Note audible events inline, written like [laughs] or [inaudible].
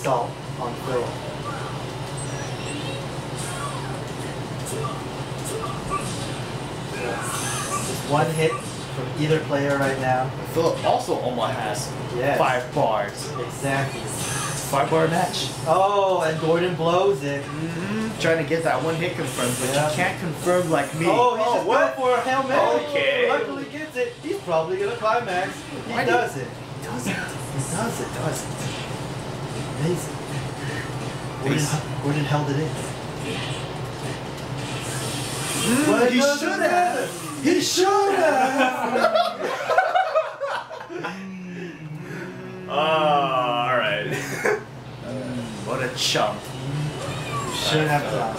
assault on Phil. Just one hit from either player right now. Philip also almost has Yes. five bars. Exactly. Five bar match. Oh, and Gordon blows it. Mm-hmm. Trying to get that one hit confirmed, but Yeah. you can't confirm like me. Oh, he's just what? going for a Hail Mary. Okay. Luckily gets it. He's probably going to climax. He Why did- does it. He does it. He does it, does it. Amazing. Gordon, Ace. Gordon held it in. Mm, But it he doesn't should matter. have. He should have. oh, [laughs] all right. [laughs] what a chump. Should have done.